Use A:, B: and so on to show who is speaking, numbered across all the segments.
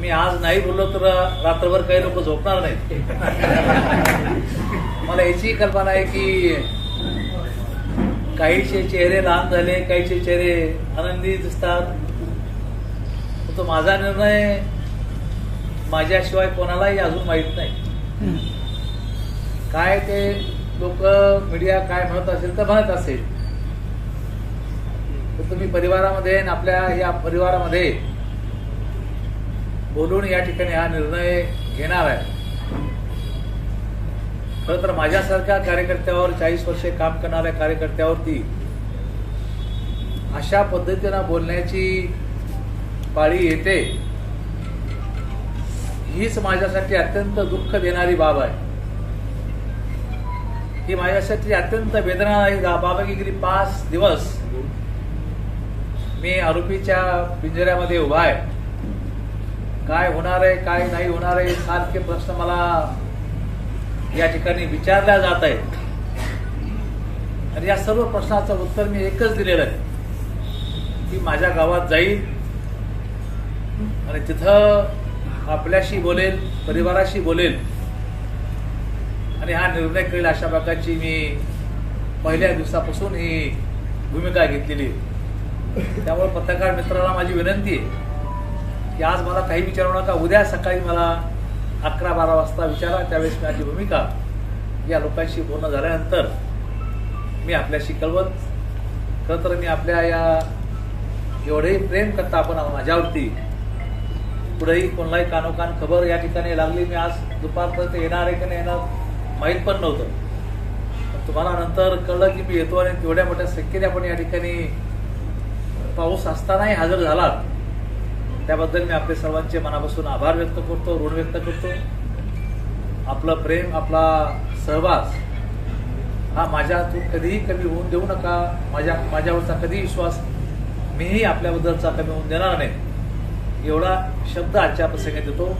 A: मी आज नाही बोललो तर रात्रभर काही लोक झोपणार नाहीत. मला याची कल्पना आहे की काहीचे चेहरे लहान झाले काहीचे चेहरे आनंदी दिसतात. तो माझा निर्णय माझ्याशिवाय कोणालाही अजून माहीत नाही. काय ते लोक मीडिया काय म्हणत असेल तर म्हणत असेल. तर तुम्ही परिवारामध्ये आणि आपल्या या परिवारामध्ये बोलून या ठिकाणी हा निर्णय घेणार आहे. खरं तर माझ्यासारख्या कार्यकर्त्यावर चाळीस वर्षे काम करणाऱ्या कार्यकर्त्यावरती अशा पद्धतीनं बोलण्याची पाळी येते हीच माझ्यासाठी अत्यंत दुःख देणारी बाब आहे. ही माझ्यासाठी अत्यंत वेदनादायी बाब आहे की गेली पाच दिवस मी आरोपीच्या पिंजऱ्यामध्ये उभा आहे. काय होणार आहे काय नाही होणार आहे सारखे प्रश्न मला या ठिकाणी विचारल्या जात आहेत. आणि या सर्व प्रश्नाचं उत्तर मी एकच दिलेलं आहे की माझ्या गावात जाईल आणि तिथं आपल्याशी बोलेल परिवाराशी बोलेल. आणि हा निर्णय करेल अशा प्रकारची मी पहिल्या दिवसापासून ही भूमिका घेतलेली त्यामुळे पत्रकार मित्राला माझी विनंती आहे की आज मला काही विचारू नका. उद्या सकाळी मला अकरा बारा वाजता विचारा. त्यावेळेस माझी भूमिका या लोकांशी बोलणं झाल्यानंतर मी आपल्याशी कळवत. खरं तर मी आपल्या या एवढेही प्रेम करता आपण माझ्यावरती पुढेही कोणालाही कानोकान खबर या ठिकाणी लागली. मी आज दुपारपर्यंत येणार आहे की नाही येणार माहीत पण नव्हतं. पण तुम्हाला नंतर कळलं की मी येतो आणि तेवढ्या मोठ्या संख्येने आपण या ठिकाणी पाऊस असतानाही हजर झालात. त्याबद्दल मी आपले सर्वांचे मनापासून आभार व्यक्त करतो ऋण व्यक्त करतो. आपलं प्रेम आपला सहवास हा माझ्यातून कधीही कमी होऊन देऊ नका. माझ्या माझ्यावरचा कधीही विश्वास मीही आपल्याबद्दलचा कमी होऊन देणार नाही. एवढा शब्द आजच्या प्रसंगी देतो.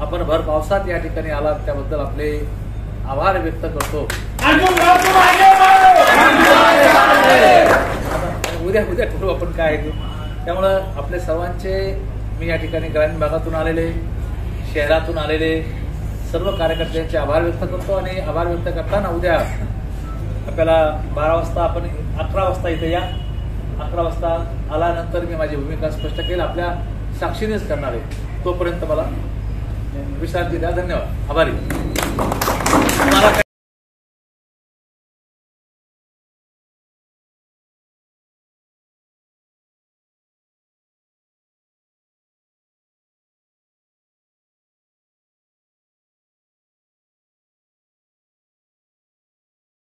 A: आपण भर पावसात या ठिकाणी आलात त्याबद्दल आपले आभार व्यक्त करतो. उद्या उद्या करू आपण काय? त्यामुळं आपले सर्वांचे मी या ठिकाणी ग्रामीण भागातून आलेले शहरातून आलेले सर्व कार्यकर्त्यांचे आभार व्यक्त करतो आणि आभार व्यक्त करताना उद्या आपल्याला बारा वाजता आपण अकरा वाजता इथे या. अकरा वाजता आल्यानंतर मी माझी भूमिका स्पष्ट केली. आपल्या साक्षीनेच करणार आहे. तोपर्यंत मला विश्रांती द्या. धन्यवाद. आभारी.